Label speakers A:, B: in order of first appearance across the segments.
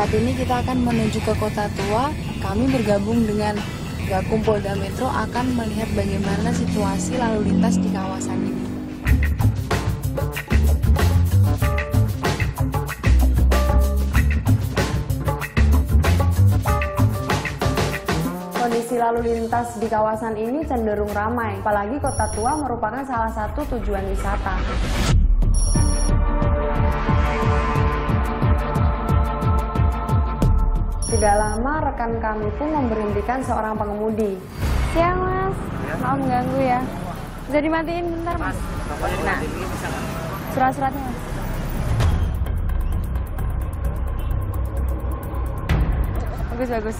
A: Saat ini kita akan menuju ke Kota Tua. Kami bergabung dengan Gakum Polda Metro akan melihat bagaimana situasi lalu lintas di kawasan ini. Kondisi lalu lintas di kawasan ini cenderung ramai, apalagi Kota Tua merupakan salah satu tujuan wisata. Tidak lama rekan kami pun memberhentikan seorang pengemudi. Siang mas, maaf mengganggu ya. Bisa dimatiin bentar mas. Nah, surat-suratnya mas. Bagus bagus.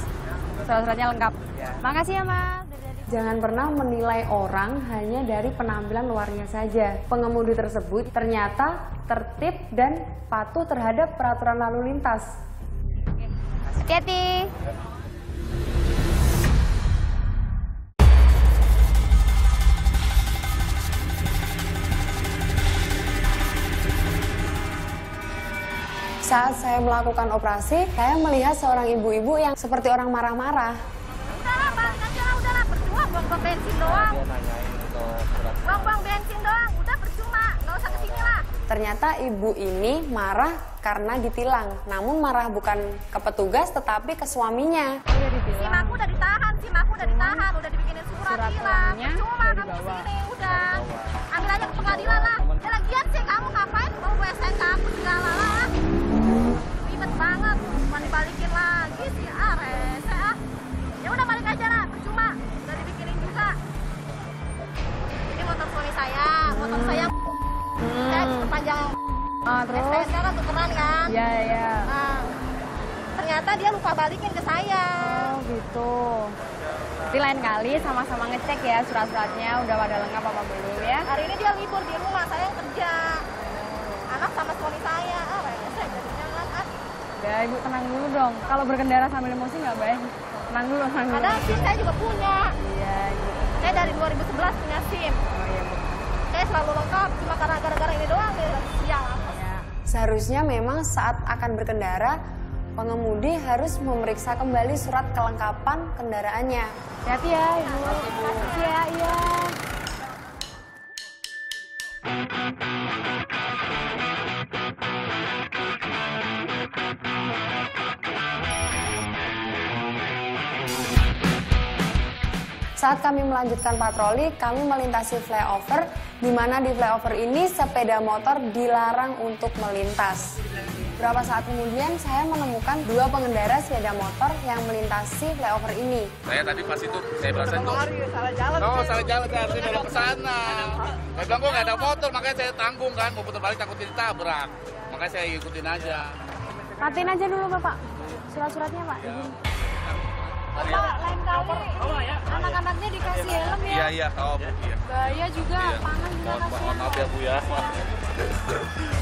A: Surat-suratnya lengkap. Makasih ya mas. Jangan pernah menilai orang hanya dari penampilan luarnya saja. Pengemudi tersebut ternyata tertib dan patuh terhadap peraturan lalu lintas.
B: Hati-hati.
A: Saat saya melakukan operasi, saya melihat seorang ibu-ibu yang seperti orang marah-marah.
B: Udahlah, lah, udahlah. Percuma buang-buang bensin doang. Buang-buang bensin
A: Ternyata ibu ini marah karena ditilang. Namun marah bukan ke petugas tetapi ke suaminya.
B: SIM aku udah ditahan, SIM aku udah ditahan, udah dibikinin surat,
A: Surat uangnya
B: sepanjang
A: Ah, terus?
B: STNK kan tukeran kan.
A: Ya, ya.
B: Nah, ternyata dia lupa balikin ke saya.
A: Oh, gitu. Nanti lain kali sama-sama ngecek ya surat-suratnya udah pada lengkap apa belum ya.
B: Hari ini dia libur di rumah, saya yang kerja. Anak sama suami saya. Ah, rese jadinya kan. Ah.
A: Udah, ibu tenang dulu dong. Kalau berkendara sambil emosi nggak baik. Tenang dulu, tenang dulu.
B: Ada SIM saya juga punya.
A: Iya, ibu.
B: Saya dari 2011 punya SIM.
A: Oh iya, bu.
B: Saya selalu lengkap, cuma karena gara-gara ini doang dia sial.
A: Ya. Seharusnya memang saat akan berkendara, pengemudi harus memeriksa kembali surat kelengkapan kendaraannya. Hati-hati ya, Ibu. Makasih ya, iya. Saat kami melanjutkan patroli, kami melintasi flyover, di mana di flyover ini sepeda motor dilarang untuk melintas. Beberapa saat kemudian, saya menemukan dua pengendara sepeda motor yang melintasi flyover ini.
C: Saya tadi pas itu saya berasa itu salah jalan. Oh, salah jalan saya harusnya belok ke sana. Saya bilang kok nggak ada motor, makanya saya tanggung kan mau putar balik takut ditabrak. Makanya saya ikutin aja.
A: Matiin aja dulu Bapak, surat-suratnya Pak. izin.
B: Bapak, lain kali anak-anaknya dikasih helm ya.
C: Iya iya, oh bu, iya.
B: Bahaya juga,
C: Iya.
B: panas juga
C: Mohon, maaf ya bu ya.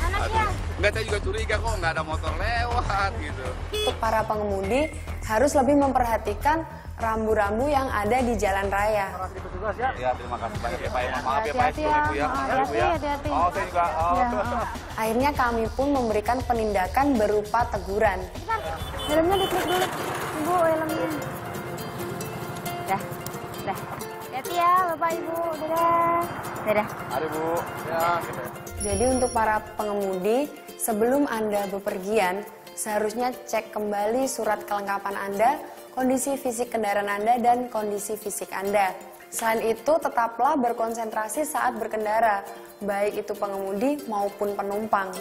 B: Anaknya.
C: Enggak, saya juga curiga kok nggak ada motor lewat gitu.
A: Untuk para pengemudi harus lebih memperhatikan rambu-rambu yang ada di jalan raya.
C: Ya terima kasih banyak ya Pak. ya. Maaf ya Pak,
A: Hati-hati ya.
C: Bu ya. Ya, Bu ya.
A: hati-hati, hati-hati.
C: Oh saya juga. Oh.
A: Ya. Akhirnya kami pun memberikan penindakan berupa teguran. Helmnya diklik dulu. Ibu, helmnya. Dah, dah. Hati ya Bapak Ibu. Dadah. Dadah.
C: Mari Bu. Ya. gitu.
A: Jadi untuk para pengemudi, sebelum Anda bepergian, seharusnya cek kembali surat kelengkapan Anda, kondisi fisik kendaraan Anda, dan kondisi fisik Anda. Selain itu, tetaplah berkonsentrasi saat berkendara, baik itu pengemudi maupun penumpang.